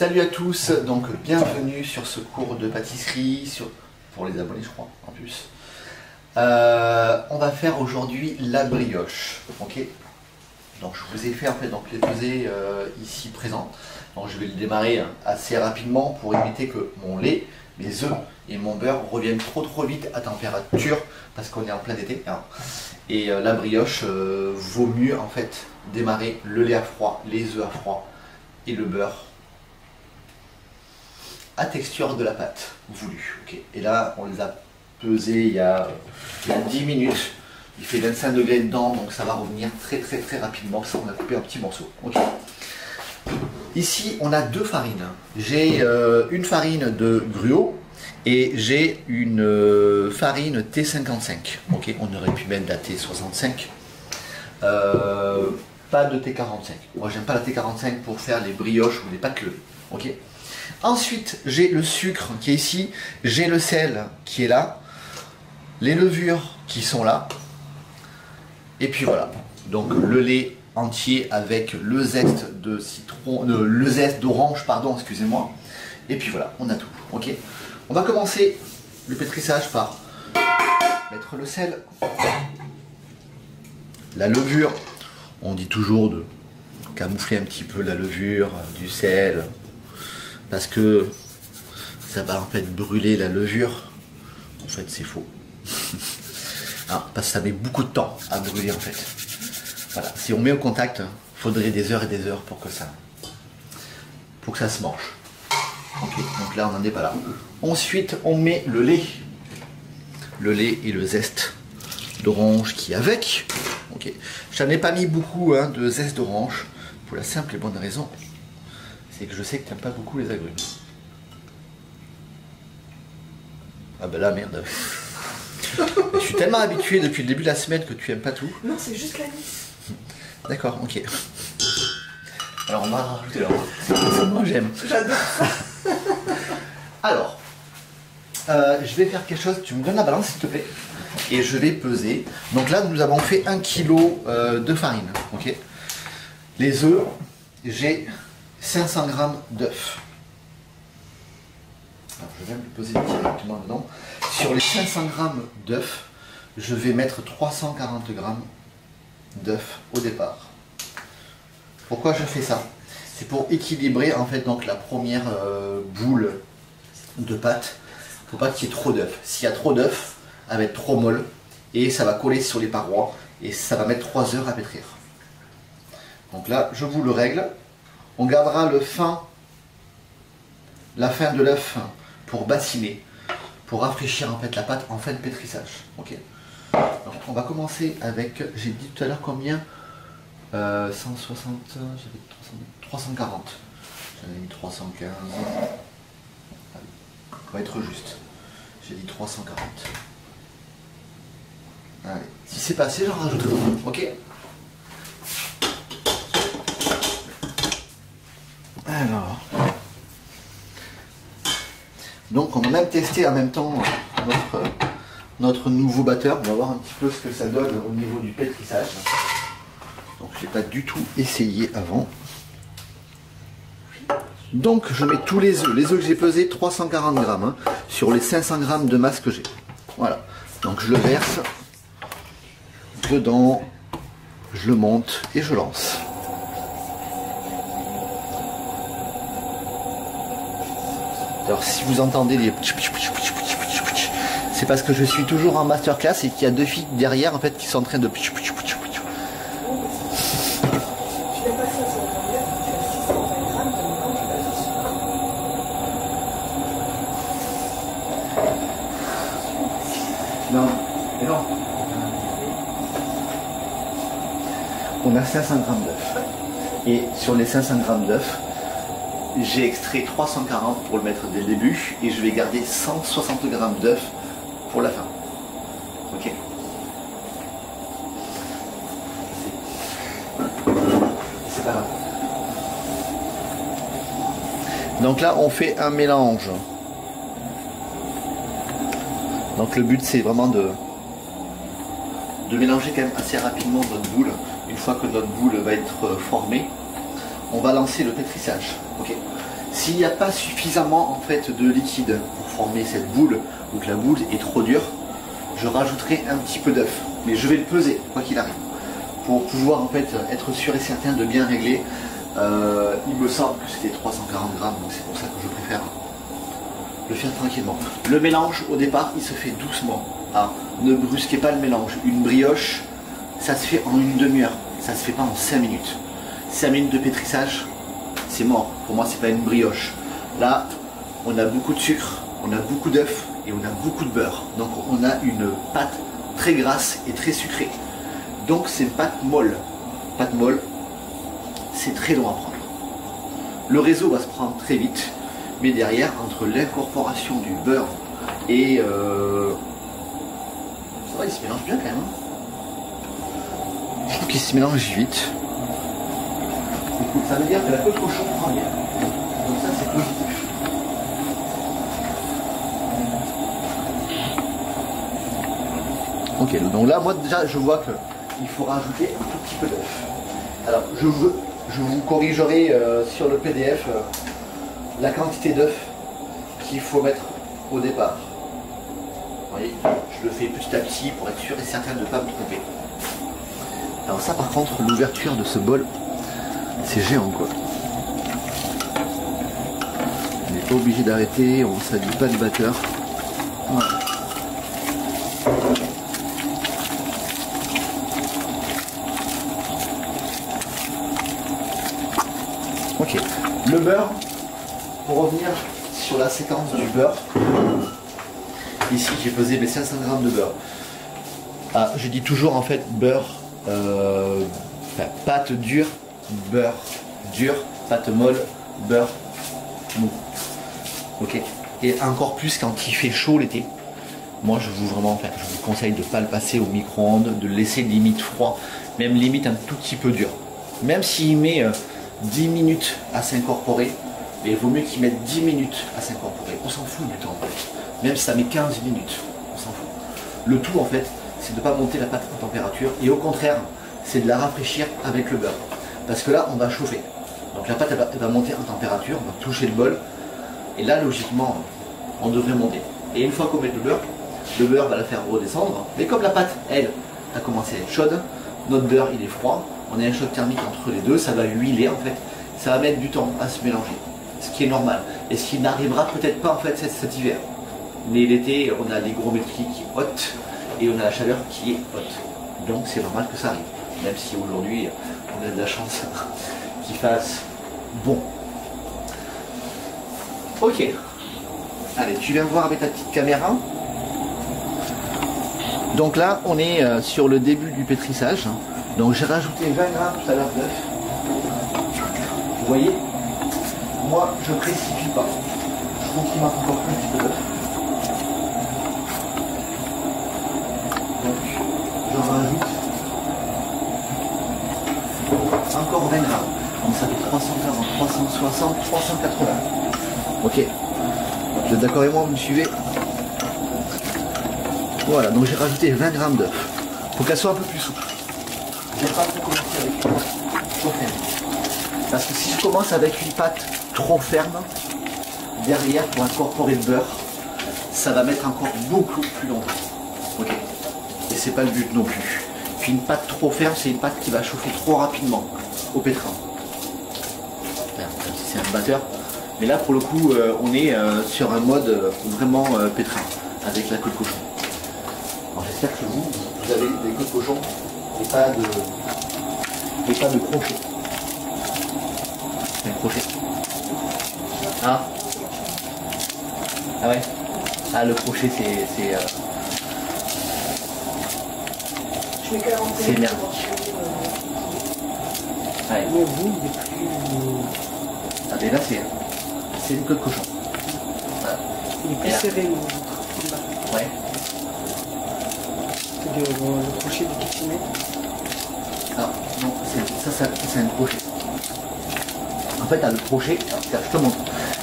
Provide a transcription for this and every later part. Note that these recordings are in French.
Salut à tous, donc bienvenue sur ce cours de pâtisserie, pour les abonnés je crois en plus. Euh, on va faire aujourd'hui la brioche, ok? Donc je vous ai fait en fait donc les pesées euh, ici présents. Donc je vais le démarrer assez rapidement pour éviter que mon lait, mes œufs et mon beurre reviennent trop trop vite à température parce qu'on est en plein été. hein. Et euh, la brioche euh, vaut mieux en fait démarrer le lait à froid, les œufs à froid et le beurre à texture de la pâte voulue. Et là, on les a pesés il y a, il y a 10 minutes. Il fait 25 degrés dedans, donc ça va revenir très très très rapidement. Ça, on a coupé en petits morceaux. ok. Ici, on a deux farines. J'ai euh, une farine de gruau et j'ai une euh, farine T55. Ok, on aurait pu mettre la T65. Euh, pas de T45. Moi, j'aime pas la T45 pour faire les brioches ou les pâtes levées. Ensuite, j'ai le sucre qui est ici, j'ai le sel qui est là, les levures qui sont là, et puis voilà. Donc le lait entier avec le zeste de citron, euh, le zeste d'orange, pardon, excusez-moi. Et puis voilà, on a tout. Ok? On va commencer le pétrissage par mettre le sel, la levure. On dit toujours de camoufler un petit peu la levure, du sel, parce que ça va en fait brûler la levure. En fait, c'est faux. Ah, parce que ça met beaucoup de temps à brûler en fait. Voilà, si on met au contact, faudrait des heures et des heures pour que ça, pour que ça se mange. Ok, donc là on n'en est pas là. Ensuite, on met le lait, le lait et le zeste d'orange qui avec. Ok, j'en ai pas mis beaucoup hein, de zeste d'orange pour la simple et bonne raison, c'est que je sais que tu n'aimes pas beaucoup les agrumes. Ah ben là merde. Je suis tellement habitué depuis le début de la semaine que tu aimes pas tout. Non, c'est juste l'anis. D'accord, ok. Alors on va rajouter là. Moi j'aime. J'adore ça. Alors, euh, je vais faire quelque chose. Tu me donnes la balance s'il te plaît. Et je vais peser. Donc là nous avons fait 1 kg de farine. Ok. Les œufs, j'ai 500 g d'œufs. Je vais me peser directement dedans. Sur les 500 g d'œufs, je vais mettre 340 g d'œufs au départ. Pourquoi je fais ça? C'est pour équilibrer en fait donc la première euh, boule de pâte. Faut pas qu'il y ait trop d'œufs. S'il y a trop d'œufs, elle va être trop molle et ça va coller sur les parois et ça va mettre 3 heures à pétrir. Donc là, je vous le règle. On gardera le fin, la fin de l'œuf pour bassiner, pour rafraîchir en fait la pâte en fin de pétrissage. On va commencer avec, j'ai dit tout à l'heure combien Euh, 160, j'avais 300 340. J'en ai mis 315. Allez, on va être juste. J'ai dit 340. Allez, si c'est passé, j'en rajouterai. Ok Alors. Donc on a même testé en même temps notre, nouveau batteur. On va voir un petit peu ce que ça donne au niveau du pétrissage. Donc je n'ai pas du tout essayé avant. Donc je mets tous les œufs. Les œufs que j'ai pesés 340 grammes hein, sur les 500 grammes de masse que j'ai. Voilà. Donc je le verse dedans, je le monte et je lance. Alors si vous entendez les c'est parce que je suis toujours en masterclass et qu'il y a deux filles derrière en fait qui sont en train de Non, non. On a 500 grammes d'œufs. Et sur les 500 grammes d'œufs, j'ai extrait 340 pour le mettre dès le début et je vais garder 160 grammes d'œufs pour la fin. Ok C'est pas grave. Donc là, on fait un mélange. Donc le but c'est vraiment de, de mélanger quand même assez rapidement notre boule. Une fois que notre boule va être formée, on va lancer le pétrissage. S'il n'y a pas suffisamment en fait de liquide pour former cette boule, ou la boule est trop dure, je rajouterai un petit peu d'œuf. Mais je vais le peser, quoi qu'il arrive. Pour pouvoir en fait être sûr et certain de bien régler. Euh, il me semble que c'était 340 grammes, donc c'est pour ça que je préfère le faire tranquillement. Le mélange au départ il se fait doucement. Ah, ne brusquez pas le mélange. Une brioche, ça se fait en une demi-heure. Ça se fait pas en 5 minutes. 5 minutes de pétrissage, c'est mort. Pour moi, c'est pas une brioche. Là, on a beaucoup de sucre, on a beaucoup d'œufs et on a beaucoup de beurre. Donc, on a une pâte très grasse et très sucrée. Donc, c'est une pâte molle. Pâte molle, c'est très long à prendre. Le réseau va se prendre très vite, mais derrière, entre l'incorporation du beurre et. euh, Ça va, il se mélange bien quand même. hein. Trouve qu'il se mélange vite. Ça veut dire que la queue de cochon bien. Donc ça c'est positif. Ok, donc là moi déjà je vois que il faut rajouter un tout petit peu d'œuf. Alors je, veux, je vous corrigerai euh, sur le PDF euh, la quantité d'œuf qu'il faut mettre au départ. Vous voyez, je le fais petit à petit pour être sûr et certain de ne pas me tromper. Alors ça par contre, l'ouverture de ce bol, c'est géant quoi. On n'est pas obligé d'arrêter, on ne s'habille pas de batteur. Ok. Le beurre, pour revenir sur la séquence du beurre, ici j'ai pesé mes 500 grammes de beurre. Ah, je dis toujours en fait beurre, euh, pâte dure, beurre dur, pâte molle, beurre mou. Ok. Et encore plus quand il fait chaud l'été. Moi, je vous vraiment, je vous conseille de ne pas le passer au micro-ondes, de le laisser limite froid, même limite un tout petit peu dur. Même s'il met euh, 10 minutes à s'incorporer, il vaut mieux qu'il mette 10 minutes à s'incorporer. On s'en fout du temps en fait. Même si ça met 15 minutes, on s'en fout. Le tout en fait, c'est de ne pas monter la pâte en température et au contraire, c'est de la rafraîchir avec le beurre. Parce que là, on va chauffer. Donc la pâte va, monter en température, on va toucher le bol. Et là, logiquement, on devrait monter. Et une fois qu'on met le beurre, le beurre va la faire redescendre. Mais comme la pâte, elle, a commencé à être chaude, notre beurre, il est froid. On a un choc thermique entre les deux, ça va huiler en fait. Ça va mettre du temps à se mélanger. Ce qui est normal. Et ce qui n'arrivera peut-être pas en fait cet, cet hiver. Mais l'été, on a l'hygrométrie qui est haute et on a la chaleur qui est haute. Donc c'est normal que ça arrive. Même si aujourd'hui, on a de la chance qu'il fasse bon. Ok. Allez, tu viens voir avec ta petite caméra. Donc là, on est euh, sur le début du pétrissage. Donc j'ai rajouté 20 grammes tout à l'heure d'œuf. Vous voyez? Moi, je précipite pas. Je trouve qu'il manque encore petit peu d'œuf. Donc, j'en rajoute encore 20 grammes. Donc ça fait 340, 360, 380. Ok. Vous êtes d'accord avec moi Vous me suivez? Voilà, donc j'ai rajouté 20 grammes d'œuf. Faut qu'elle soit un peu plus souple. Je vais pas trop commencer avec une pâte trop ferme. Parce que si je commence avec une pâte trop ferme, derrière pour incorporer le beurre, ça va mettre encore beaucoup plus longtemps. Ok. Et c'est pas le but non plus. Une pâte trop ferme, c'est une pâte qui va chauffer trop rapidement au pétrin. Même si c'est un batteur. Mais là, pour le coup, euh, on est euh, sur un mode euh, vraiment pétrin, avec la queue de cochon. Alors j'espère que vous, vous avez des queues de cochon et pas de, et pas de crochet. Un crochet. Ah Ah ouais Ah, le crochet, c'est... c'est, euh, Je mets 41 C'est bien. pour chez, euh, ouais. Le bout, il est plus, Ah, mais là, c'est... C'est une queue de cochon. Voilà. il est plus serré le. Ouais. de- le crochet du kitchenet. Ah, non, c'est- ça, ça c'est un crochet. En fait, le crochet, alors, je te montre.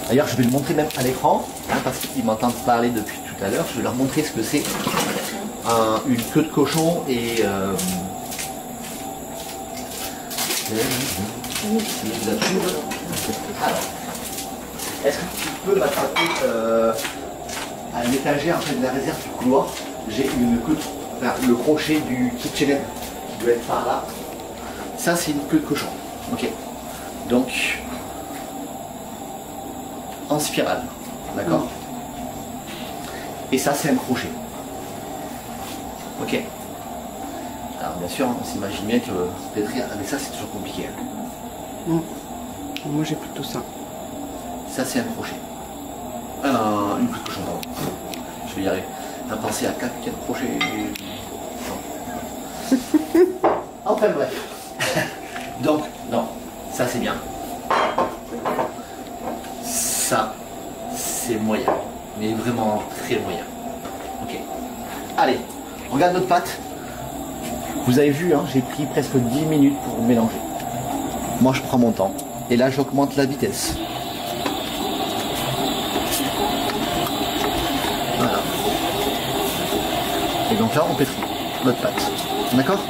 D'ailleurs, je vais le montrer même à l'écran, hein, parce qu'ils m'entendent parler depuis tout à l'heure. Je vais leur montrer ce que c'est. Un- une queue de cochon et... euh. Est-ce que tu peux m'attraper euh, à l'étagère en fait, de la réserve du couloir? J'ai une queue, le crochet du KitchenAid qui doit être par là. Ça, c'est une queue de cochon. Ok. Donc, en spirale. D'accord? Et ça, c'est un crochet. Ok. Bien sûr, on s'imagine bien que pétrir avec ça, c'est toujours compliqué. hein. Moi j'ai plutôt ça. Ça, c'est un crochet. Euh, une de cochon, pardon. Je vais y arriver. T'as pensé à 4 4 crochets Non. enfin bref. Donc, non, ça c'est bien. Ça, c'est moyen. Mais vraiment très moyen. Ok. Allez, on regarde notre pâte. Vous avez vu, hein, j'ai pris presque 10 minutes pour mélanger. Moi, je prends mon temps. Et là, j'augmente la vitesse. Voilà. Et donc là, on pétrit notre pâte. D'accord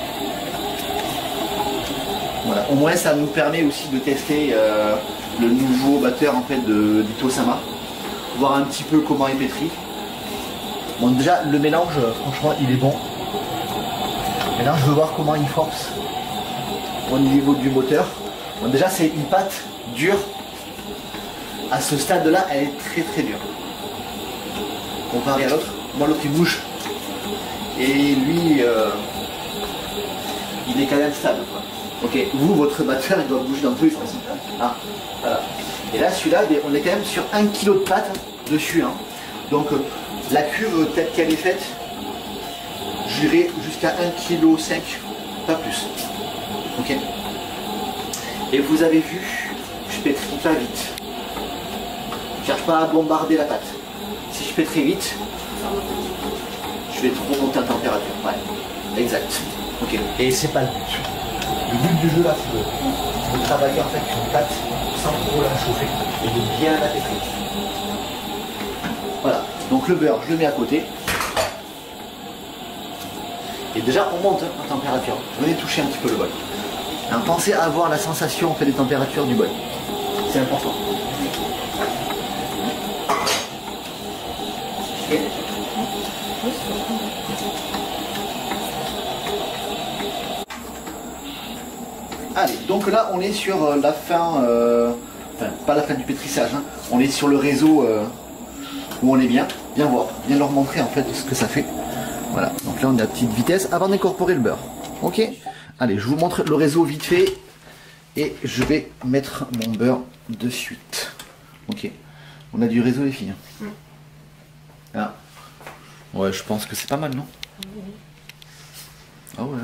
Voilà. Au moins, ça nous permet aussi de tester euh, le nouveau batteur en fait de. Voir un petit peu comment il pétrit. Bon, déjà, le mélange, euh, franchement, il est bon. Maintenant, je veux voir comment il force au niveau du moteur. Bon, déjà, c'est une pâte dure. À ce stade-là, elle est très très dure. Comparé à l'autre, moi l'autre il bouge. Et lui, euh, il est quand même stable. Ok, vous, votre batteur, il doit bouger dans tous les sens. Ah, voilà. Et là, celui-là, eh on est quand même sur 1 kg de pâte dessus. hein. Donc, euh, la cuve telle qu'elle est faite, j'irai jusqu'à 1,5 kg, pas plus. Ok Et vous avez vu, je pétris pas vite. Je cherche pas à bombarder la pâte. Si je pétris vite, je vais trop monter en température. Ouais, exact. Ok. Et c'est pas le but. Le but du jeu là, c'est de, travailler en fait sur une pâte sans trop la chauffer et de bien la pétrir. Voilà. Donc le beurre, je le mets à côté. Et déjà, on monte hein, en température. Venez toucher un petit peu le bol. Hein, pensez à avoir la sensation en fait, des températures du bol. C'est important. Allez, donc là, on est sur euh, la fin, euh, enfin, pas la fin du pétrissage, hein. on est sur le réseau euh, où on est bien. Bien voir, bien leur montrer en fait ce que ça fait. Voilà, donc là on est à petite vitesse avant d'incorporer le beurre. Ok Allez, je vous montre le réseau vite fait et je vais mettre mon beurre de suite. Ok On a du réseau les filles. Ah. Ouais, je pense que c'est pas mal, non Ah ouais,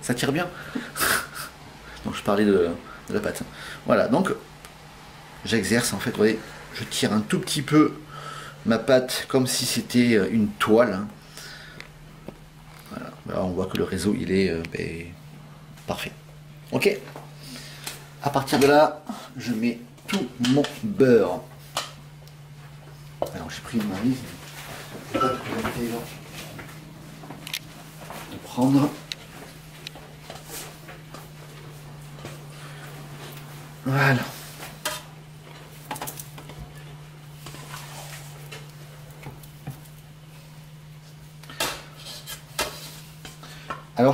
ça tire bien. donc je parlais de, de la pâte. Voilà, donc j'exerce en fait, vous voyez, je tire un tout petit peu ma pâte comme si c'était euh, une toile. On voit que le réseau il est euh, ben, parfait. Ok. À partir de là, je mets tout mon beurre. Alors j'ai pris ma mise. Peut-être que je vais essayer de prendre. Voilà.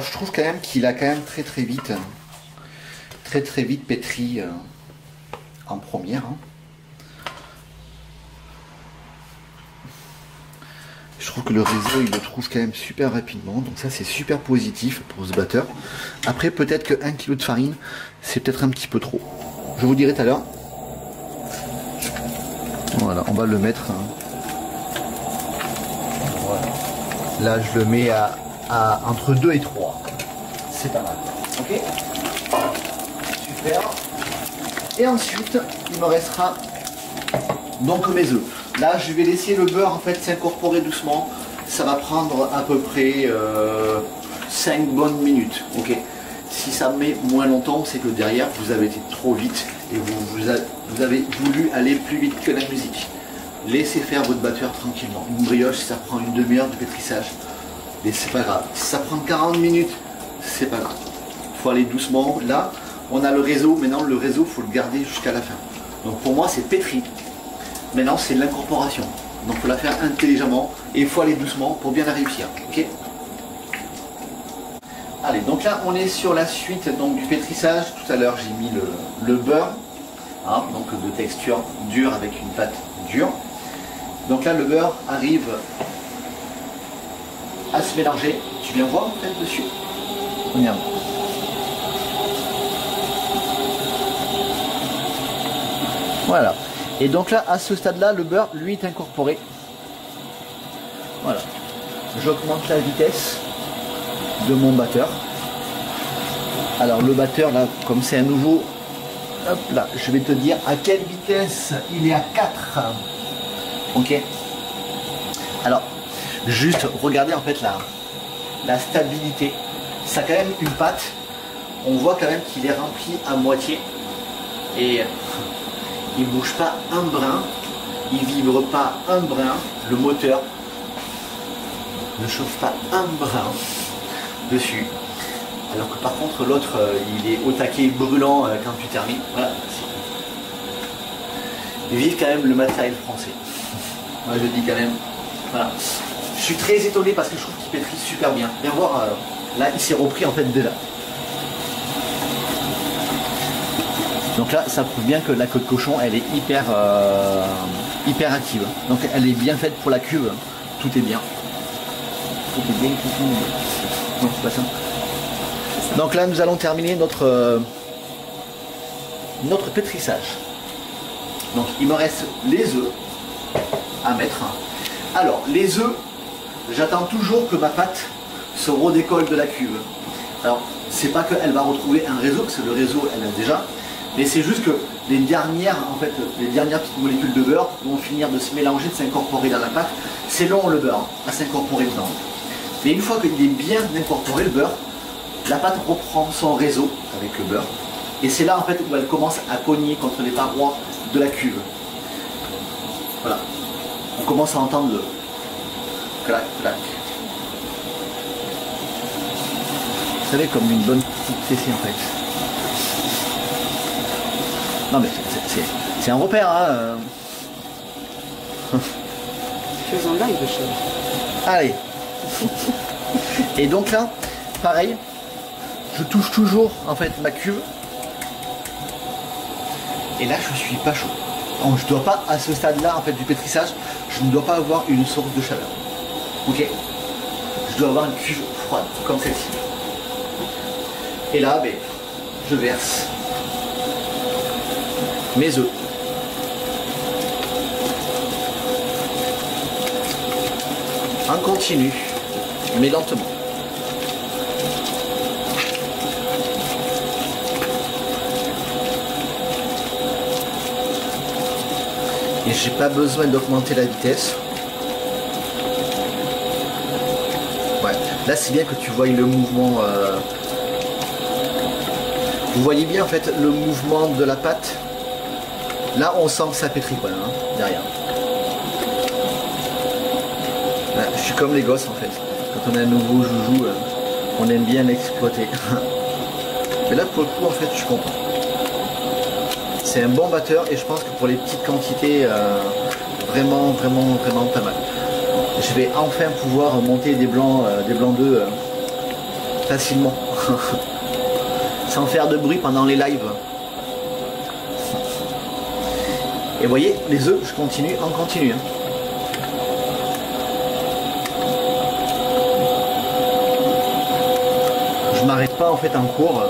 Je trouve quand même qu'il a quand même très très vite, très très vite pétri euh, en première. hein. Je trouve que le réseau il le trouve quand même super rapidement, donc ça c'est super positif pour ce batteur. Après peut-être que 1 kg de farine c'est peut-être un petit peu trop. Je vous dirai tout à l'heure. Voilà, on va le mettre. hein. Là je le mets à entre 2 et 3. C'est pas mal. Ok Super. Et ensuite, il me restera donc mes œufs. Là, je vais laisser le beurre en fait s'incorporer doucement. Ça va prendre à peu près 5 bonnes minutes. Ok. Si ça met moins longtemps, c'est que derrière vous avez été trop vite et vous, vous avez voulu aller plus vite que la musique. Laissez faire votre batteur tranquillement. Une brioche, ça prend une demi-heure de pétrissage. Mais c'est pas grave. Si ça prend 40 minutes, c'est pas grave. Il faut aller doucement. Là, on a le réseau. Maintenant, le réseau, faut le garder jusqu'à la fin. Donc pour moi, c'est pétri. Maintenant, c'est l'incorporation. Donc, il faut la faire intelligemment et il faut aller doucement pour bien la réussir. Ok? Allez, donc là, on est sur la suite donc, du pétrissage. Tout à l'heure, j'ai mis le, le beurre, hein, donc de texture dure avec une pâte dure. Donc là, le beurre arrive à se mélanger. Tu viens voir en fait dessus? Voilà. Et donc là, à ce stade-là, le beurre, lui, est incorporé. Voilà. J'augmente la vitesse de mon batteur. Alors le batteur, là, comme c'est un nouveau, hop là, je vais te dire à quelle vitesse il est à 4. Ok Alors, juste regardez en fait la, la stabilité. Ça a quand même une pâte. On voit quand même qu'il est rempli à moitié. Et il bouge pas un brin. Il vibre pas un brin. Le moteur ne chauffe pas un brin dessus. Alors que par contre l'autre euh, il est au taquet brûlant euh, quand tu termines. Voilà. Vive quand même le matériel français. Moi je dis quand même. Voilà. Je suis très étonné parce que je trouve qu'il pétrit super bien. Viens voir, euh, là il s'est repris en fait déjà. Donc là, ça prouve bien que la queue de cochon, elle est hyper, hyper active. Donc elle est bien faite pour la cuve. Tout est bien. Donc là, nous allons terminer notre, euh, notre pétrissage. Donc il me reste les œufs à mettre. Alors, les œufs, j'attends toujours que ma pâte se redécolle de la cuve. Alors, c'est pas qu'elle va retrouver un réseau, parce que le réseau, elle a déjà, mais c'est juste que les dernières, en fait, les dernières petites molécules de beurre vont finir de se mélanger, de s'incorporer dans la pâte. C'est long le beurre à s'incorporer dedans. Mais une fois qu'il est bien incorporé le beurre, la pâte reprend son réseau avec le beurre. Et c'est là en fait où elle commence à cogner contre les parois de la cuve. Voilà. On commence à entendre le clac, clac. Vous savez, comme une bonne petite fessée en fait. Non mais c'est un repère, hein. Faisons live, chérie. Allez. Et donc là, pareil, je touche toujours en fait ma cuve. Et là, je suis pas chaud. Donc, je dois pas, à ce stade-là en fait du pétrissage, je ne dois pas avoir une source de chaleur. Ok? Je dois avoir une cuve froide, comme celle-ci. Et là, ben, je verse mes œufs. En continu, mais lentement. Et j'ai pas besoin d'augmenter la vitesse. Ouais, là c'est bien que tu vois le mouvement. euh, Vous voyez bien en fait le mouvement de la pâte. Là on sent que ça pétrit quoi, hein, derrière. Ouais, je suis comme les gosses en fait. Quand on a un nouveau joujou, euh, on aime bien l'exploiter. Mais là pour le coup en fait je suis. C'est un bon batteur et je pense que pour les petites quantités, euh, vraiment, vraiment, vraiment pas mal. Je vais enfin pouvoir monter des blancs, euh, des blancs d'œufs facilement, sans faire de bruit pendant les lives. Et vous voyez, les œufs, je continue en continu. hein. Je m'arrête pas en fait en cours.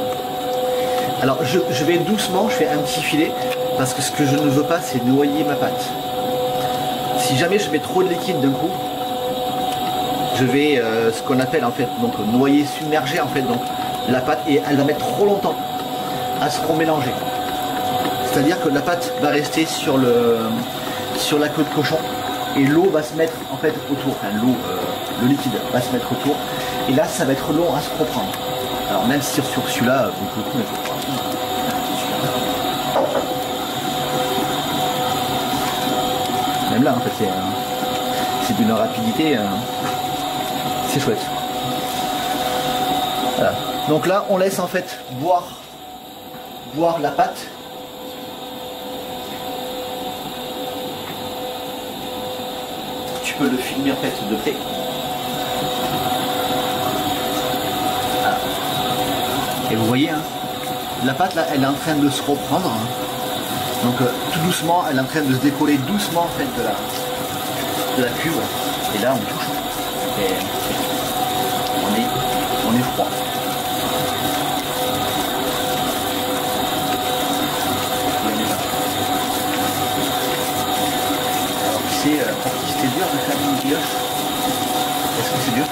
Alors je, vais doucement, je fais un petit filet, parce que ce que je ne veux pas, c'est noyer ma pâte. Si jamais je mets trop de liquide d'un coup, je vais euh, ce qu'on appelle en fait donc noyer, submerger en fait la pâte et elle va mettre trop longtemps à se remélanger. C'est-à-dire que la pâte va rester sur le sur la queue de cochon et l'eau va se mettre en fait autour. Enfin l'eau, euh, le liquide va se mettre autour. Et là ça va être long à se reprendre. Alors même si sur celui-là, vous pouvez Même là, en fait, c'est, euh, d'une rapidité. euh, c'est chouette. Voilà. Donc là, on laisse en fait boire, boire la pâte. peux le filmer en fait de près. Voilà. Et vous voyez, hein, la pâte là, elle est en train de se reprendre. hein. Donc euh, tout doucement, elle est en train de se décoller doucement en fait de la, de la cuve. Et là on touche. Et on est, on est froid. Alors tu sais, euh, pour qui c'était dur Est-ce que c'est dur?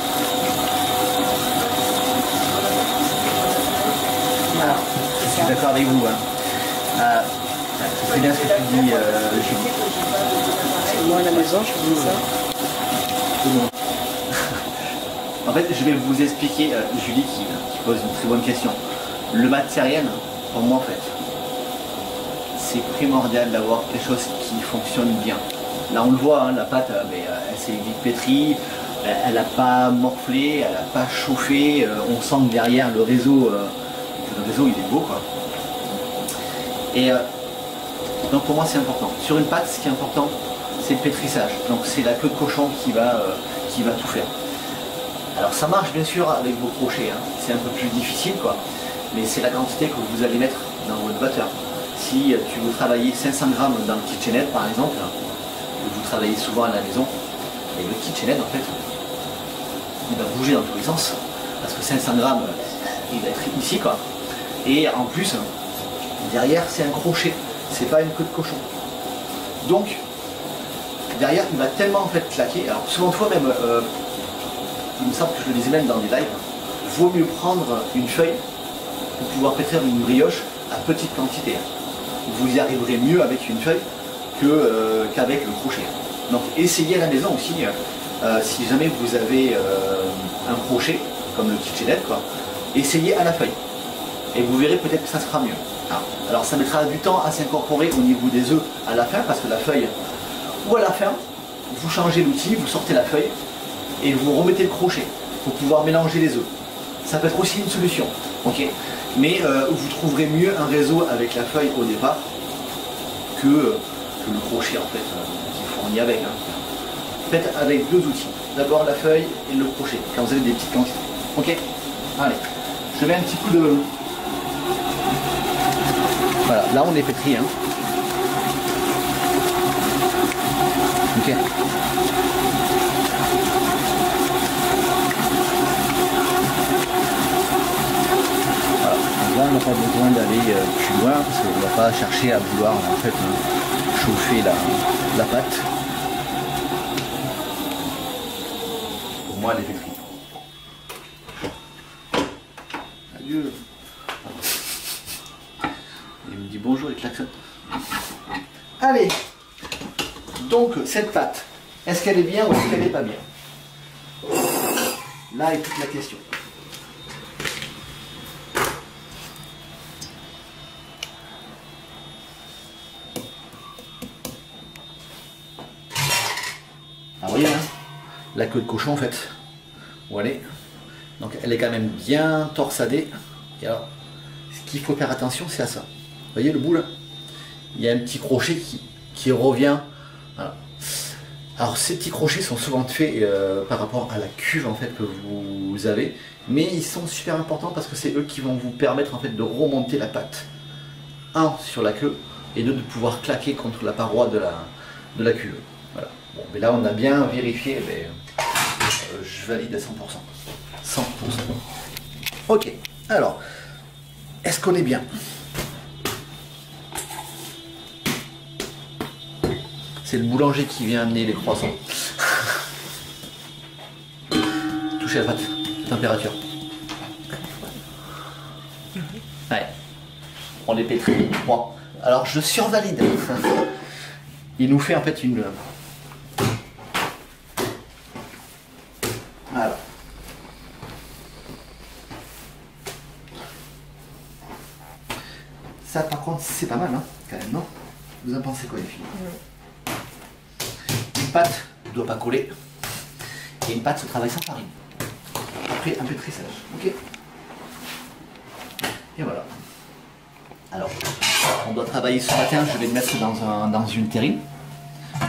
Voilà, je suis d'accord avec vous. Hein. Euh, c'est bien ce que tu dis, euh, Julie. Moi à la maison, je faisais ça. En fait, je vais vous expliquer, euh, Julie qui, qui pose une très bonne question. Le matériel, pour moi, en fait, c'est primordial d'avoir quelque chose qui fonctionne bien. Là, on le voit, hein, la pâte, euh, euh, elle s'est vite pétrie, elle n'a pas morflé, elle n'a pas chauffé. euh, on sent que derrière, le réseau, le réseau, il est beau, quoi. Et donc, pour moi, c'est important. Sur une pâte, ce qui est important, c'est le pétrissage. Donc, c'est la queue de cochon qui va, tout faire. Alors, ça marche bien sûr avec vos crochets. hein. C'est un peu plus difficile, quoi. Mais c'est la quantité que vous allez mettre dans votre batteur. Si tu veux travailler 500 grammes dans le KitchenAid, par exemple, travaillez souvent à la maison, et le KitchenAid, en fait, il va bouger dans tous les sens. Parce que 500 grammes, il va être ici, quoi. Et en plus, derrière, c'est un crochet. C'est pas une queue de cochon. Donc, derrière, il va tellement en fait claquer. Alors, souvent fois même, euh, il me semble que je le disais même dans des lives, vaut mieux prendre une feuille pour pouvoir pétrir une brioche à petite quantité. Vous y arriverez mieux avec une feuille euh, qu'avec le crochet. Donc, essayez à la maison aussi, euh, si jamais vous avez euh, un crochet, comme le KitchenAid, quoi, essayez à la feuille. Et vous verrez peut-être que ça sera mieux. Alors, alors, ça mettra du temps à s'incorporer au niveau des œufs à la fin, parce que la feuille, ou à la fin, vous changez l'outil, vous sortez la feuille, et vous remettez le crochet pour pouvoir mélanger les œufs. Ça peut être aussi une solution, ok? Mais euh, vous trouverez mieux un réseau avec la feuille au départ que, euh, le crochet en fait euh, qui fournit avec. hein. Faites avec deux outils. D'abord la feuille et le crochet, quand vous avez des petites quantités. Ok? Allez, je mets un petit coup de. Voilà, là on est pétri. Hein. Ok. Voilà. On n'a pas besoin d'aller euh, plus loin parce qu'on ne va pas chercher à vouloir en fait hein, chauffer la, la pâte. Pour moi, elle est pétrie. Adieu. Il me dit bonjour et klaxonne. Allez. Donc, cette pâte, est-ce qu'elle est bien ou est-ce qu'elle n'est pas bien? Là est toute la question. Ah, vous voyez, hein la queue de cochon en fait. Est. Donc elle est quand même bien torsadée. Et alors, ce qu'il faut faire attention, c'est à ça. Vous voyez le bout là Il y a un petit crochet qui, revient. Voilà. Alors ces petits crochets sont souvent faits euh, par rapport à la cuve en fait que vous avez, mais ils sont super importants parce que c'est eux qui vont vous permettre en fait de remonter la pâte. Un sur la queue et deux de pouvoir claquer contre la paroi de la, de cuve. Voilà. Bon, mais là on a bien vérifié, je valide à 100%. 100%. Ok. Alors, est-ce qu'on est bien? C'est le boulanger qui vient amener les croissants. Touchez la pâte, température. Ouais. On est pétri. Bon. Alors je survalide. Il nous fait en fait une. Contre c'est pas mal hein, quand même, non? Vous en pensez quoi les filles? Une pâte ne doit pas coller. Et une pâte se travaille sans farine. Après, un peu de trissage. Ok? Et voilà. Alors, on doit travailler ce matin. Je vais le mettre dans, un- dans une terrine.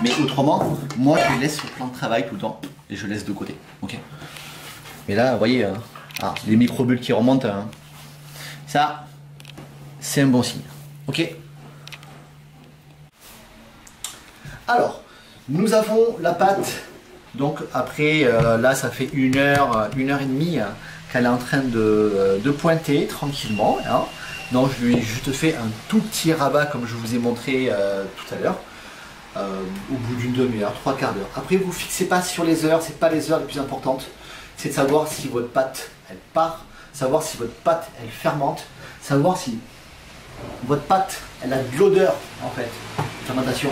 Mais autrement, moi je les laisse sur le plan de travail tout le temps et je laisse de côté. Ok? Mais là, vous voyez, euh, ah, les microbules qui remontent, hein. ça, c'est un bon signe. Ok. Alors, nous avons la pâte. Donc après, euh, là, ça fait une heure, euh, une heure et demie hein, qu'elle est en train de, de pointer tranquillement. hein. Donc je lui juste fait un tout petit rabat comme je vous ai montré euh, tout à l'heure. euh, au bout d'une demi-heure, trois quarts d'heure. Après, vous fixez pas sur les heures, c'est pas les heures les plus importantes. C'est de savoir si votre pâte elle part, savoir si votre pâte elle fermente, savoir si votre pâte elle a de l'odeur en fait, fermentation.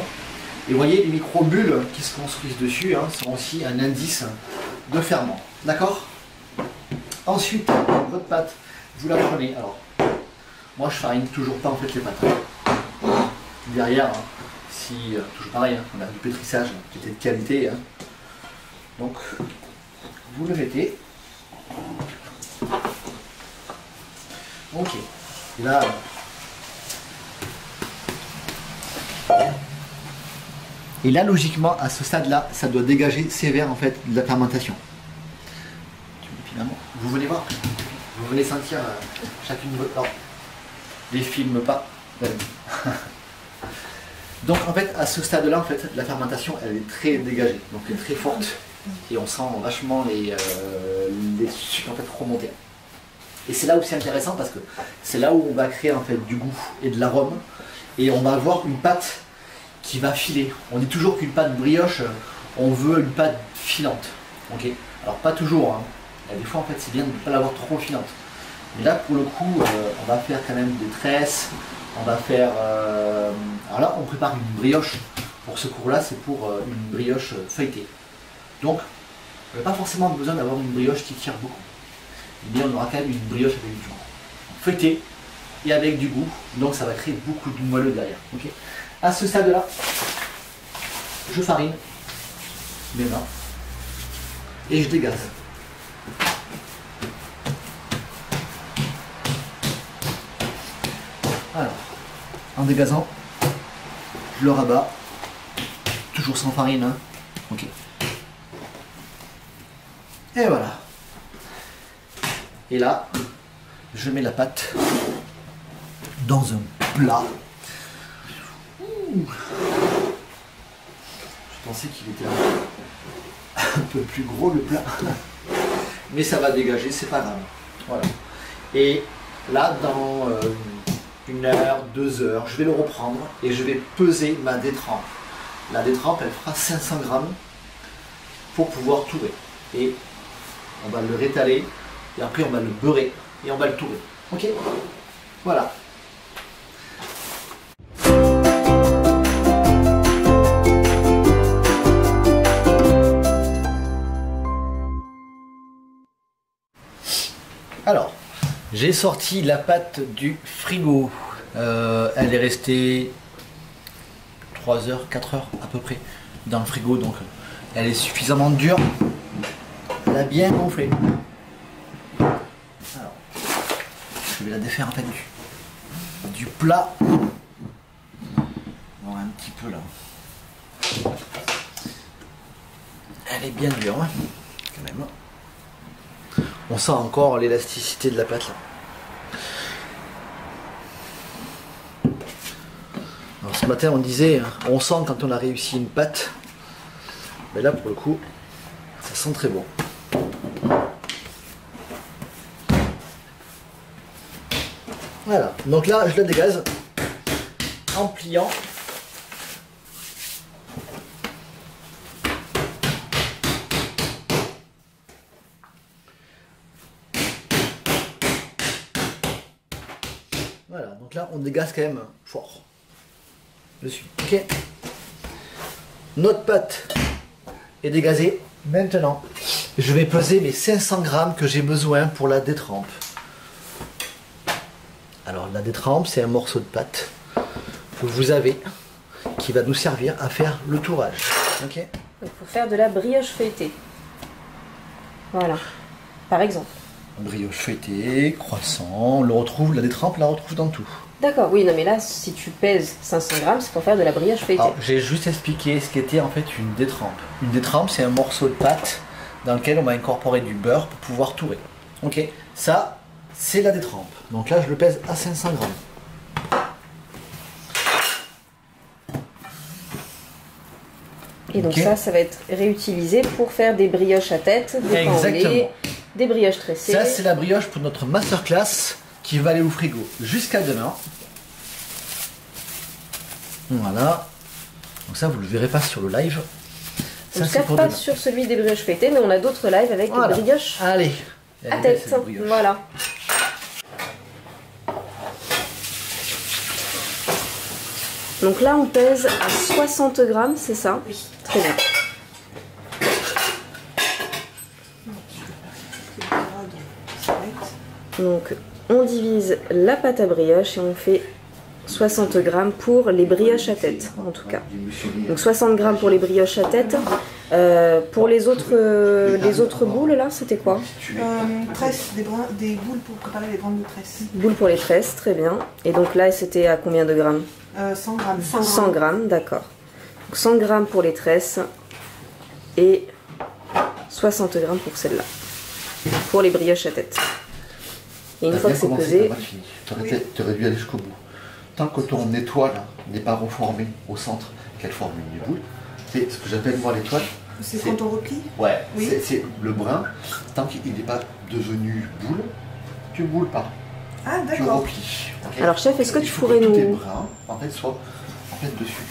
Et vous voyez les micro-bulles qui se construisent dessus hein, sont aussi un indice de ferment. D'accord? Ensuite, votre pâte, vous la prenez. Alors, moi je farine toujours pas en fait les pâtes. Derrière, hein, si, euh, toujours pareil, hein, on a du pétrissage qui était de qualité. Donc, vous le mettez. Ok. Et là, et là, logiquement, à ce stade-là, ça doit dégager sévère en fait de la fermentation. Finalement, vous venez voir, vous venez sentir euh, chacune de vos. Les films pas. Donc en fait, à ce stade-là, en fait, la fermentation, elle est très dégagée, donc elle est très forte, et on sent vachement les, euh, les sucres en fait remonter. Et c'est là où c'est intéressant parce que c'est là où on va créer en fait du goût et de l'arôme, et on va avoir une pâte qui va filer. On dit toujours qu'une pâte brioche, on veut une pâte filante. Ok? Alors pas toujours. Hein. Des fois en fait c'est bien de ne pas l'avoir trop filante. Mais là pour le coup, euh, on va faire quand même des tresses. On va faire. euh, Alors là, on prépare une brioche. Pour ce cours-là, c'est pour euh, une brioche feuilletée. Donc, on n'a pas forcément besoin d'avoir une brioche qui tire beaucoup. Mais on aura quand même une brioche avec du goût. Feuilletée et avec du goût. Donc ça va créer beaucoup de moelleux derrière. ok? À ce stade-là, je farine mes mains et je dégaze. Alors, en dégazant, je le rabats, toujours sans farine, hein. ok. Et voilà. Et là, je mets la pâte dans un plat. Je pensais qu'il était un, un peu plus gros le plat. Mais ça va dégager, c'est pas grave. Voilà. Et là, dans euh, une heure, deux heures, je vais le reprendre et je vais peser ma détrempe. La détrempe, elle fera 500 grammes pour pouvoir tourer. Et on va le rétaler et après on va le beurrer et on va le tourer. Ok? Voilà. Alors, j'ai sorti la pâte du frigo. Euh, elle est restée 3 heures, 4 heures à peu près dans le frigo, donc elle est suffisamment dure. Elle a bien gonflé. Alors, je vais la défaire en fait du, plat. Bon, un petit peu là. Elle est bien dure, hein, quand même. On sent encore l'élasticité de la pâte là. Ce matin on disait, hein, on sent quand on a réussi une pâte. Mais là pour le coup, ça sent très bon. Voilà, donc là je la dégaze en pliant. Voilà, donc là on dégaze quand même fort dessus. Ok Notre pâte est dégazée. Maintenant, je vais peser mes 500 grammes que j'ai besoin pour la détrempe. Alors la détrempe, c'est un morceau de pâte que vous avez qui va nous servir à faire le tourage. Ok Donc, pour faire de la brioche feuilletée. Voilà. Par exemple. brioche feuilletée, croissant, on le retrouve, la détrempe, la retrouve dans tout. D'accord, oui, non, mais là, si tu pèses 500 grammes, c'est pour faire de la brioche feuilletée. Alors, j'ai juste expliqué ce qu'était en fait une détrempe. Une détrempe, c'est un morceau de pâte dans lequel on va incorporer du beurre pour pouvoir tourer. Ok Ça, c'est la détrempe. Donc là, je le pèse à 500 grammes. Et donc ça, ça va être réutilisé pour faire des brioches à tête, des pains au lait, Exactement. des brioches tressées. Ça, c'est la brioche pour notre masterclass qui va aller au frigo jusqu'à demain. Voilà. Donc ça, vous le verrez pas sur le live. Ça, c'est pas demain. sur celui des brioches feuilletées, mais on a d'autres lives avec Voilà. des brioches Allez. À tête. Voilà. Donc là, on pèse à 60 grammes, c'est ça? Oui. Très bien. Donc, on divise la pâte à brioche et on fait 60 grammes pour les brioches à tête, en tout cas. Donc 60 grammes pour les brioches à tête. Euh, pour les autres, euh, les autres boules, là, c'était quoi? Euh, tresse, des, boules pour préparer les brins de tresse. Boules pour les tresses, très bien. Et donc là, c'était à combien de grammes? Euh, 100 grammes. 100 grammes, d'accord. Donc 100 grammes pour les tresses et 60 grammes pour celle-là. Pour les brioches à tête. Et une fois que c'est commencé, pesé, fini. T'aurais t'aurais dû aller jusqu'au bout. Tant que ton étoile n'est pas reformée au centre, qu'elle forme une boule, c'est ce que j'appelle moi l'étoile. C'est quand on replie Ouais, Oui. c'est- le brun. Tant qu'il n'est pas devenu boule, tu boules pas, Ah, tu d'accord. replies. ok Alors, chef, est-ce que tu pourrais tous tes nous- brins, en fait, soient en fait dessus.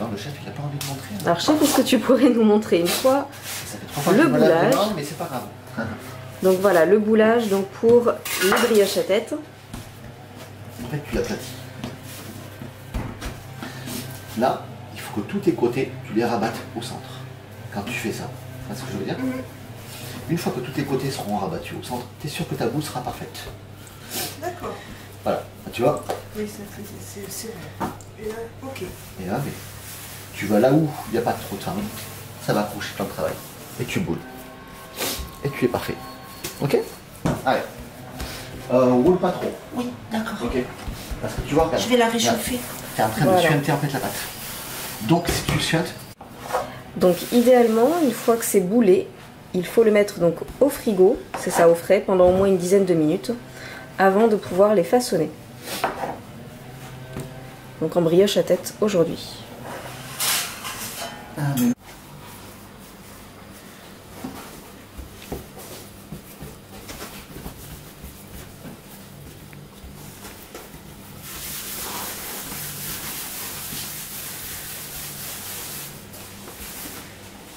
Non, le chef, il n'a pas envie de montrer. hein. alors chef, est-ce que tu pourrais nous montrer une fois Ça fait trois fois le que je me lave les boulage. mais c'est pas grave. Donc voilà, le boulage donc pour les brioches à tête. En fait, tu l'aplatis. Là, il faut que tous tes côtés, tu les rabattes au centre. Quand tu fais ça. Tu vois ce que je veux dire? Une fois que tous tes côtés seront rabattus au centre, tu es sûr que ta boule sera parfaite. D'accord. Voilà. Tu vois? Oui, ça, c'est- c'est c'est vrai. Et là, ok. Et là, mais tu vas là où il n'y a pas trop de farine. Ça va accrocher plein de travail. Et tu boules. Et tu es parfait. Ok Allez. Euh, roule pas trop. Oui, d'accord. Ok Parce que tu vois, regarde. Je vais la réchauffer. Tu es en train Voilà. de suinter en fait la pâte. Donc si tu suintes, Donc idéalement, une fois que c'est boulé, il faut le mettre donc au frigo, c'est ça au frais, pendant au moins une dizaine de minutes, avant de pouvoir les façonner. Donc en brioche à tête aujourd'hui.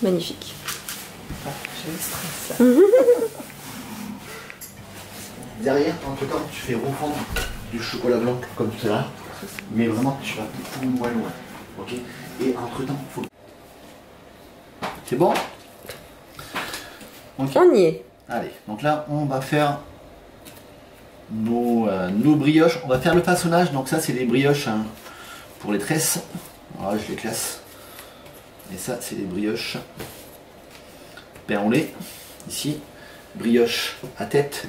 Magnifique. J'ai le stress. derrière, entre temps, tu fais refondre du chocolat blanc comme tout à l'heure. Mais vraiment, tu vas beaucoup moins loin. Ok? Et entre temps, faut. C'est bon? On y est. Allez, donc là, on va faire nos, euh, nos brioches. On va faire le façonnage. Donc ça, c'est les brioches hein, pour les tresses. Voilà, je les classe. Et ça, c'est les brioches lait. Ici, brioche à tête.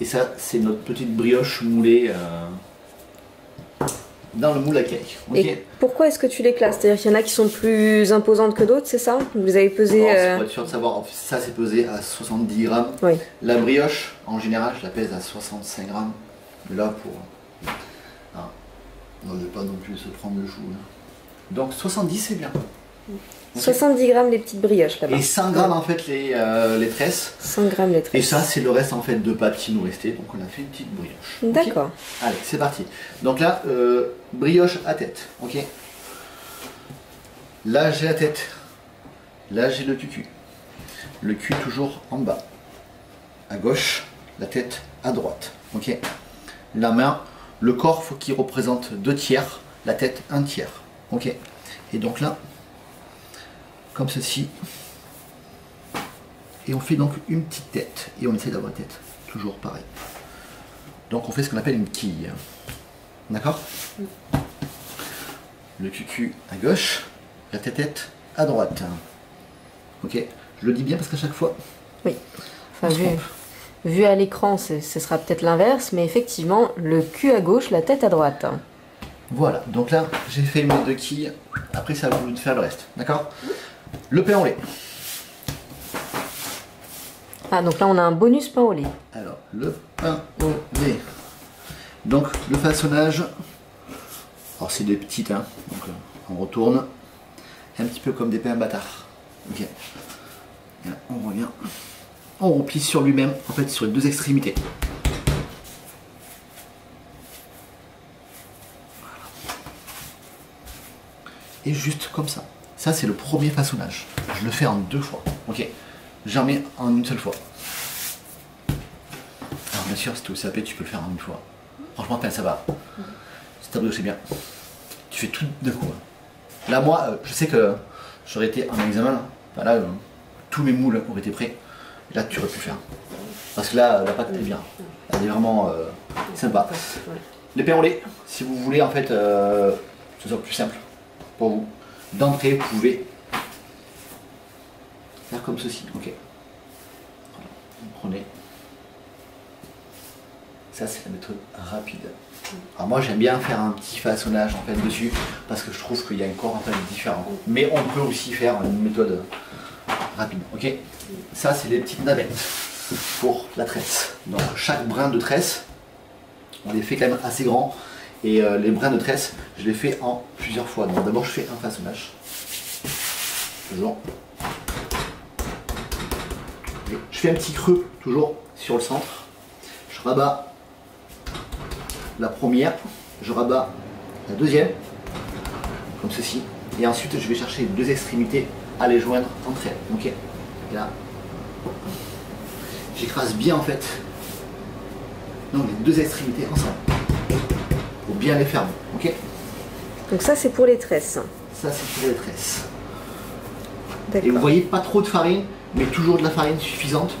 Et ça, c'est notre petite brioche moulée euh, dans le moule à cake. Et pourquoi est-ce que tu les classes? C'est-à-dire qu'il y en a qui sont plus imposantes que d'autres, c'est ça? Vous avez pesé. Euh, Pour être sûr de savoir, ça c'est pesé à 70 grammes. Oui. La brioche, en général, je la pèse à 65 grammes. Mais là, pour. Ah, on ne veut pas non plus se prendre le chou. là. Donc 70, c'est bien. Ok. 70 grammes les petites brioches là-bas. Et 100 grammes en fait les, euh, les tresses. 100 grammes les Et tresses. ça, c'est le reste en fait de pâte qui nous restait. Donc on a fait une petite brioche. D'accord. Allez, c'est parti. Donc là, euh, brioche à tête. Ok Là, j'ai la tête. Là, j'ai le cucu. Le cul toujours en bas. À gauche, la tête à droite. Ok La main, le corps, faut qu'il représente deux tiers. La tête, un tiers. Ok Et donc là, comme ceci. Et on fait donc une petite tête. Et on essaie d'avoir une tête. Toujours pareil. Donc on fait ce qu'on appelle une quille. D'accord? Le cucu à gauche, la tête-tête à droite. Ok? Je le dis bien parce qu'à chaque fois, Oui. Enfin, vu, vu à l'écran, ce sera peut-être l'inverse, mais effectivement, le cul à gauche, la tête à droite. Voilà, donc là, j'ai fait mes deux quilles. Après, c'est à vous de faire le reste. D'accord? Le pain au lait. Ah, donc là, on a un bonus pain au lait. Alors, le pain au lait. Donc, le façonnage. Alors, c'est des petites, hein. Donc, euh, on retourne. Un petit peu comme des pains bâtards. Ok. Là, on revient. On replie sur lui-même, en fait, sur les deux extrémités. et juste comme ça. Ça, c'est le premier façonnage. Je le fais en deux fois. Ok. J'en mets en une seule fois. Alors, bien sûr, si tu au CAP, tu peux le faire en une fois. Franchement, ça va. Si t'as c'est bien. Tu fais tout d'un coup. Là, moi, euh, je sais que j'aurais été en examen. Là, Enfin, là, euh, tous mes moules auraient été prêts. Et là, tu aurais pu faire. Parce que là, la pâte est bien. Elle est vraiment euh, sympa. Les pains au lait, si vous voulez en fait que ce soit plus simple pour vous, d'entrée vous pouvez faire comme ceci. Ok. Vous prenez. Ça c'est la méthode rapide. Alors moi j'aime bien faire un petit façonnage en fait dessus parce que je trouve qu'il y a encore un peu différent. Mais on peut aussi faire une méthode rapide. Ok. Ça c'est les petites navettes pour la tresse. Donc chaque brin de tresse on les fait quand même assez grands. Et euh, les brins de tresse, je les fais en plusieurs fois. D'abord je fais un façonnage. Toujours. Je fais un petit creux, toujours sur le centre. Je rabats la première, je rabats la deuxième, comme ceci. Et ensuite je vais chercher les deux extrémités à les joindre entre elles. Ok là, j'écrase bien en fait donc les deux extrémités ensemble. Bien les fermer. Ok Donc ça, c'est pour les tresses. Ça c'est pour les tresses. Et vous voyez pas trop de farine, mais toujours de la farine suffisante.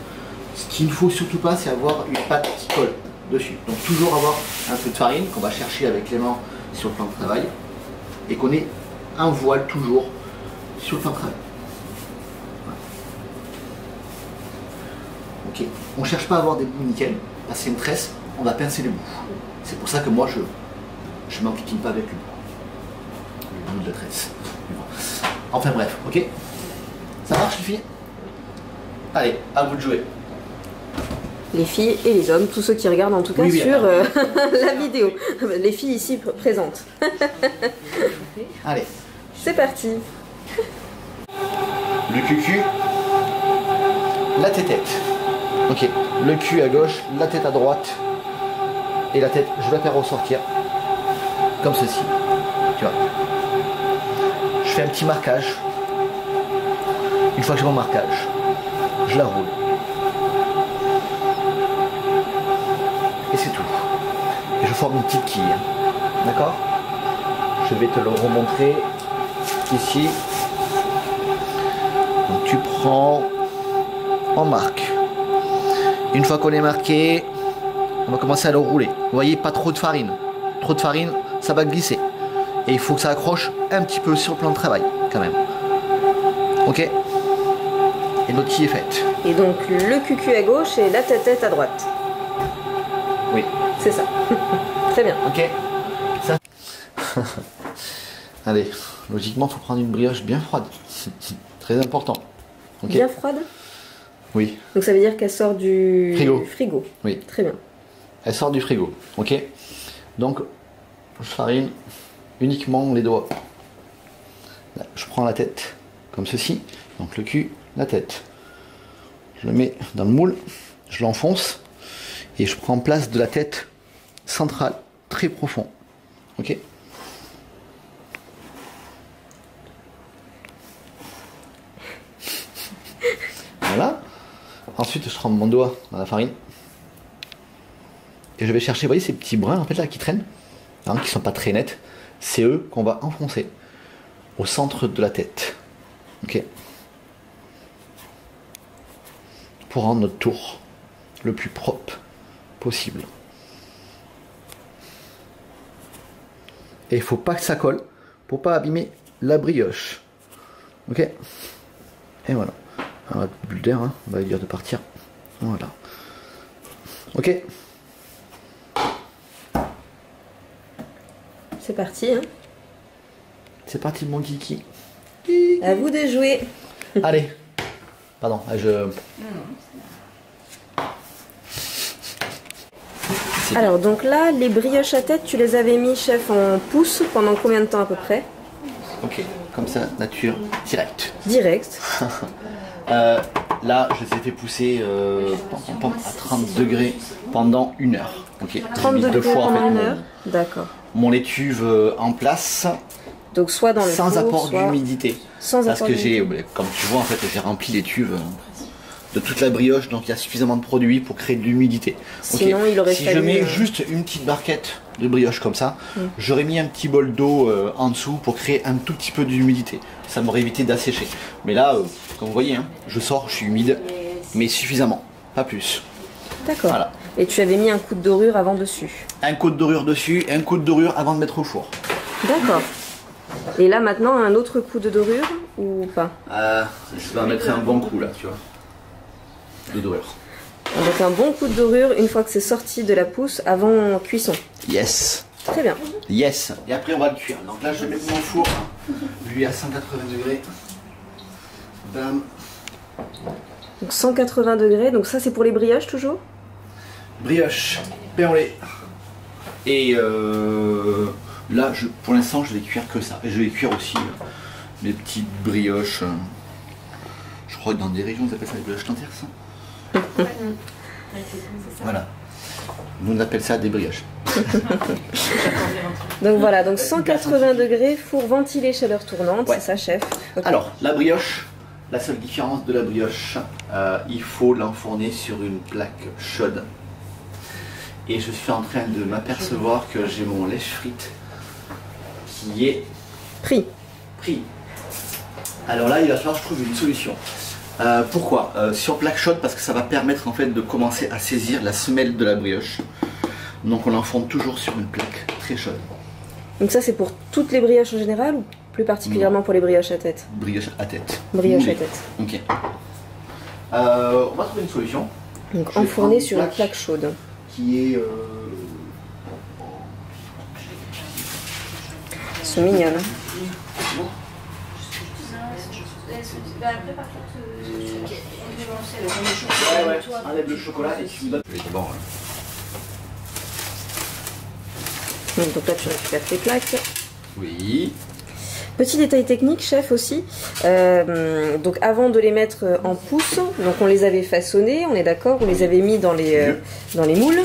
Ce qu'il ne faut surtout pas, c'est avoir une pâte qui colle dessus. Donc toujours avoir un peu de farine qu'on va chercher avec les mains sur le plan de travail et qu'on ait un voile toujours sur le plan de travail. Voilà. Ok. On cherche pas à avoir des bouts nickel. Parce que c'est une tresse, on va pincer les bouts. C'est pour ça que moi je je m'enquiquine pas avec bout. Le bout de la tresse. Bon. Enfin bref, ok Ça marche les filles? Allez, à vous de jouer. Les filles et les hommes, tous ceux qui regardent en tout cas Oui, sur euh, la vidéo. Les filles ici pr- présentes. Allez. C'est parti. Le cucu, la tête. Ok. Le cul à gauche, la tête à droite. Et la tête, je vais la faire ressortir. Comme ceci. Tu vois. Je fais un petit marquage. Une fois que j'ai mon marquage, je la roule. Et c'est tout. Et je forme une petite quille. D'accord? Je vais te le remontrer ici. Donc tu prends, on marque. Une fois qu'on est marqué, on va commencer à le rouler. Vous voyez, pas trop de farine. Trop de farine, ça va glisser. Et il faut que ça accroche un petit peu sur le plan de travail, quand même. Ok Et notre quille est faite. Et donc le cucu à gauche et la tête à droite. Oui. C'est ça. Très bien. Ok Ça. Allez, logiquement, faut prendre une brioche bien froide. Très important. Ok Bien froide. Oui, Donc ça veut dire qu'elle sort du Frigo. frigo. oui. Très bien. Elle sort du frigo. Ok Donc, je farine uniquement les doigts. Je prends la tête, comme ceci. Donc le cul, la tête. Je le mets dans le moule, je l'enfonce et je prends place de la tête centrale, très profond. Ok? Voilà. Ensuite, je trempe mon doigt dans la farine. Et je vais chercher, vous voyez ces petits brins en fait là qui traînent, hein, qui sont pas très nets. C'est eux qu'on va enfoncer au centre de la tête. Ok Pour rendre notre tour le plus propre possible. Et il faut pas que ça colle pour pas abîmer la brioche. Ok Et voilà. Un bulle d'air, hein, on va lui dire de partir. Voilà. Ok C'est parti, hein C'est parti mon kiki. À vous de jouer. Allez. Pardon, je... C'est- Alors donc là, les brioches à tête, tu les avais mis, chef, en pouce pendant combien de temps à peu près? Ok, comme ça, nature, direct. Direct. Euh, là, je les ai fait pousser euh, à 30 degrés pendant une heure. Ok, 30 J'ai mis deux degrés fois, en pendant fait, une mon- heure. D'accord. Mon étuve euh, en place, Donc soit dans le sans four, apport soit d'humidité. sans Parce apport que j'ai, d'humidité. comme tu vois, en fait, j'ai rempli l'étuve euh, de toute la brioche, donc il y a suffisamment de produits pour créer de l'humidité. Sinon, il aurait si fallu, je mets euh, juste une petite barquette de brioche comme ça, j'aurais mis un petit bol d'eau euh, en dessous pour créer un tout petit peu d'humidité. Ça m'aurait évité d'assécher. Mais là, euh, comme vous voyez, hein, je sors, je suis humide, mais suffisamment, pas plus. D'accord. Voilà. Et tu avais mis un coup de dorure avant dessus. Un coup de dorure dessus et un coup de dorure avant de mettre au four. D'accord. Et là maintenant, un autre coup de dorure ou pas? Euh, je vais mettre un bon coup là, tu vois. De dorure. Donc un bon coup de dorure une fois que c'est sorti de la pousse avant cuisson. Yes. Très bien. Yes. Et après on va le cuire. Donc là je mets mon four, hein. lui à 180 degrés. Bam. Donc 180 degrés. Donc ça c'est pour les brioches toujours? Brioche, lait. Et euh, là, je, pour l'instant, je vais cuire que ça. Et je vais cuire aussi euh, mes petites brioches. euh, je crois que dans des régions, on appelle ça des brioches entières, ça. Voilà. Nous, on appelle ça des brioches. Donc voilà, donc 180 degrés, four ventilé, chaleur tournante, Ouais. c'est ça chef? Ok. Alors, la brioche, la seule différence de la brioche, euh, il faut l'enfourner sur une plaque chaude. Et je suis en train de m'apercevoir que j'ai mon lèche-frite qui est Prix. pris. Alors là, il va falloir que je trouve une solution. Euh, pourquoi? Euh, Sur plaque chaude, parce que ça va permettre en fait de commencer à saisir la semelle de la brioche. Donc on l'enfourne toujours sur une plaque très chaude. Donc ça c'est pour toutes les brioches en général ou plus particulièrement pour les brioches à tête? Brioche à tête. Brioche Oui. à tête. Ok. Euh, on va trouver une solution Donc prendre sur une plaque chaude. Qui est. Elles sont mignonnes. Après, par contre, on devait lancer le enlève chocolat et tu me donnes. Bon, hein. Donc là tu récupères tes plaques. Oui. Petit détail technique, chef aussi. Euh, donc avant de les mettre euh, en pouce, donc on les avait façonnés, on est d'accord, on les avait mis dans les, euh, dans les moules.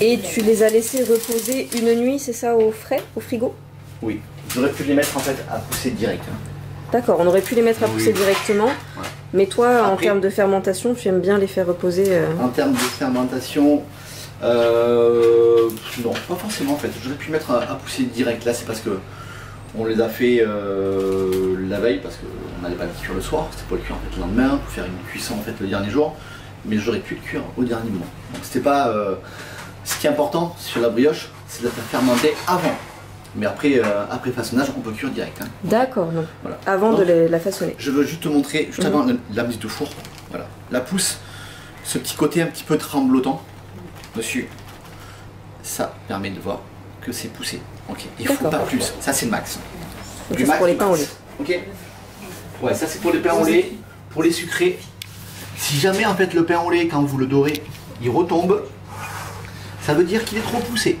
Et tu les as laissés reposer une nuit, c'est ça, au frais, au frigo? Oui. J'aurais pu les mettre en fait à pousser direct. hein. D'accord, on aurait pu les mettre à Oui. pousser directement. Mais toi, en termes de fermentation, tu aimes bien les faire reposer. euh, En termes de fermentation, non, pas forcément en fait. J'aurais pu mettre à, à pousser direct. Là, c'est parce que on les a fait euh, la veille parce qu'on n'allait pas le cuire le soir. C'était pour le cuire en fait le lendemain, pour faire une cuisson en fait le dernier jour. Mais j'aurais pu le cuire au dernier moment. Donc c'était pas. euh, ce qui est important sur la brioche, c'est de la faire fermenter avant. Mais après, euh, après façonnage, on peut cuire direct. hein. D'accord, non. Voilà. Avant de les- la façonner. je veux juste te montrer, juste Mhm. avant la, la mise de four, voilà, la pousse, ce petit côté un petit peu tremblotant dessus, ça permet de voir que c'est poussé. Ok, il faut D'accord. pas plus, ça c'est le max. Donc Du ça, c'est pour max, les pains au max. lait. Ok Ouais, ça c'est pour les pains au lait, pour les sucrés. Si jamais en fait le pain au lait, quand vous le dorez, il retombe, ça veut dire qu'il est trop poussé.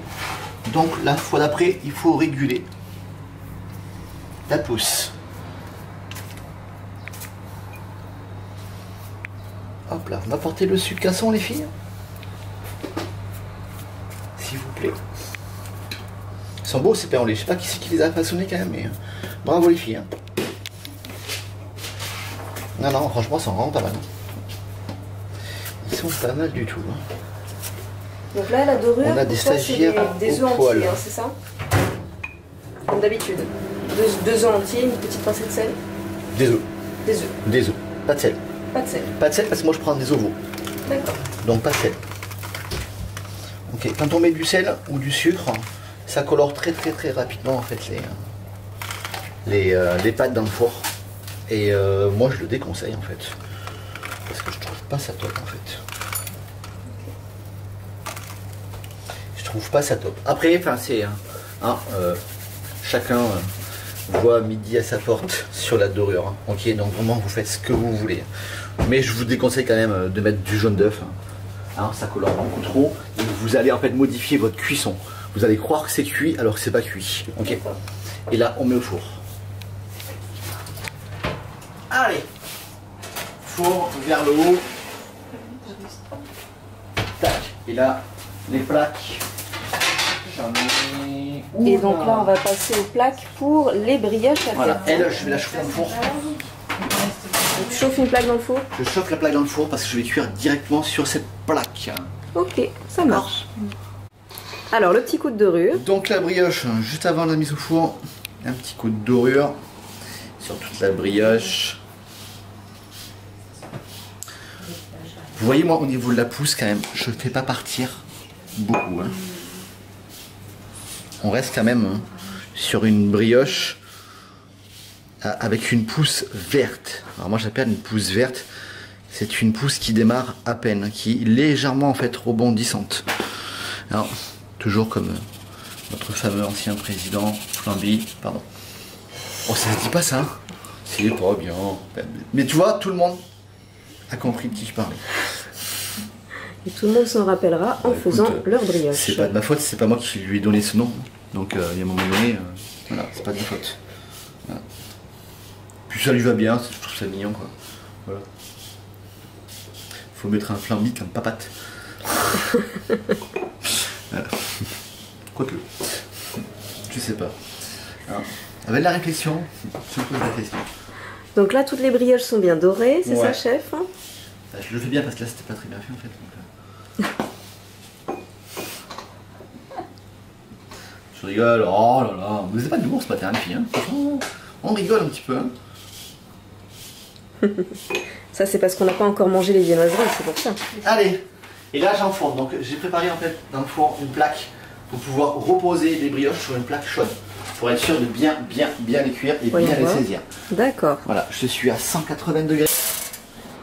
Donc la fois d'après, il faut réguler la pousse. Hop là, on va porter le sucre casson les filles S'il vous plaît. Ils sont beaux ces lait, je sais pas qui c'est qui les a façonnés quand même, mais euh, bravo les filles. hein. Non, non, franchement, ils sont vraiment pas mal. Ils sont pas mal du tout. hein. Donc là, la dorure, On a des toi, stagiaires des, des œufs entiers, hein, c'est ça? Comme d'habitude. Deux, deux œufs entiers, une petite pincée de sel, Des œufs, des œufs, des œufs, pas de sel. pas de sel. Pas de sel parce que moi je prends des ovaux, D'accord. donc pas de sel. Ok, quand on met du sel ou du sucre, ça colore très très très rapidement en fait les, les, euh, les pâtes dans le four. Et euh, moi je le déconseille en fait. Parce que je trouve pas ça top en fait. Je trouve pas ça top. Après, enfin c'est. Hein, hein, euh, chacun voit midi à sa porte sur la dorure. Hein. Ok, donc vraiment vous faites ce que vous voulez. Mais je vous déconseille quand même de mettre du jaune d'œuf. Ça colore beaucoup trop. Et vous allez en fait modifier votre cuisson. Vous allez croire que c'est cuit alors que c'est pas cuit. Ok. Et là, on met au four. Allez. Four vers le haut. Tac. Et là, les plaques. Ai. Et donc là, on va passer aux plaques pour les brioches à Voilà. Elle, je vais la chauffer dans le four. Donc, tu chauffes une plaque dans le four Je chauffe la plaque dans le four parce que je vais cuire directement sur cette plaque. Ok, ça marche. Alors, le petit coup de dorure. Donc la brioche, juste avant la mise au four, un petit coup de dorure sur toute la brioche. Vous voyez moi au niveau de la pousse quand même, je ne fais pas partir beaucoup. hein. On reste quand même hein, sur une brioche euh, avec une pousse verte. Alors moi j'appelle une pousse verte. C'est une pousse qui démarre à peine, qui est légèrement en fait rebondissante. Alors, toujours comme euh, notre fameux ancien président Flamby, pardon. Oh, ça se dit pas ça. C'est pas bien. Mais tu vois, tout le monde a compris de qui je parlais. Et tout le monde s'en rappellera en Bah, écoute, faisant euh, leur brioche. C'est pas de ma faute, c'est pas moi qui lui ai donné ce nom. Donc, euh, il y a un moment donné, euh, voilà, c'est pas de ma faute. Voilà. Puis ça lui va bien, je trouve ça mignon, quoi. Voilà. Faut mettre un flamby comme papate. Quoique. Je sais pas. Alors, avec la réflexion, je me pose la question. Donc là, toutes les brioches sont bien dorées, c'est ça, chef? Bah, je le fais bien parce que là c'était pas très bien fait en fait. donc, euh. je rigole, oh là là, vous n'êtes pas d'humour ce matin, les. Hein. On rigole un petit peu. hein. Ça, c'est parce qu'on n'a pas encore mangé les viennoiseries, c'est pour ça. Allez, et là j'enfourne. Donc j'ai préparé en fait dans le four une plaque pour pouvoir reposer les brioches sur une plaque chaude. Pour être sûr de bien, bien, bien les cuire et bien les saisir. D'accord. Voilà, je suis à 180 degrés.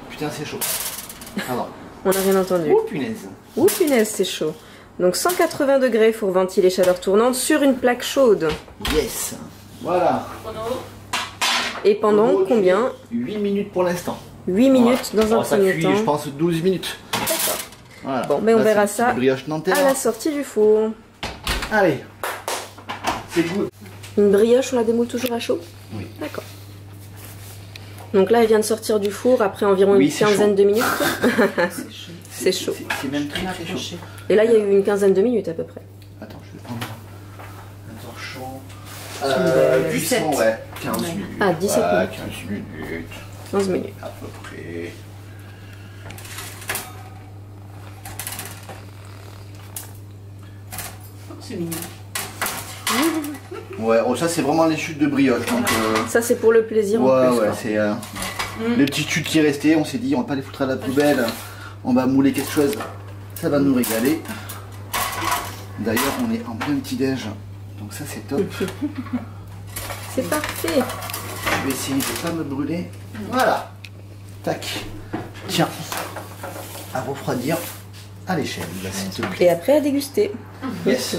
Putain, c'est chaud. Pardon. On n'a rien entendu. Oh punaise. Ouh, punaise, c'est chaud. Donc 180 degrés pour ventiler chaleur tournante sur une plaque chaude. Yes. Voilà. Et pendant combien 8 minutes pour l'instant. 8 minutes dans un Oh, ça premier cuit, temps. je pense, 12 minutes. Voilà. Bon, mais on Là, verra ça Brioche. À la sortie du four. Allez. C'est good. Une brioche, on la démoule toujours à chaud Oui. D'accord. Donc là, elle vient de sortir du four après environ Oui, une quinzaine chaud. de minutes. C'est chaud. C'est- même très très chaud. Et là, il y a eu une quinzaine de minutes à peu près. Attends, je vais prendre un torchon. Euh, Euh, 17. 800, ouais. 15 Ouais. minutes. Ah, 17 Ouais, minutes. 15 minutes. 15 minutes. À peu près. C'est mignon. Ouais, oh, ça c'est vraiment les chutes de brioche. Donc, euh, Ça, c'est pour le plaisir en ouais, plus. ouais, quoi. c'est. euh, Les petites chutes qui restaient, on s'est dit, on va pas les foutre à la poubelle. On va mouler quelque chose. Ça va nous régaler. D'ailleurs, on est en plein petit-déj. Donc, ça c'est top. C'est parfait. Je vais essayer de pas me brûler. Voilà. Tac. Tiens. À refroidir à l'échelle, s'il te plaît. Et après, à déguster. Yes.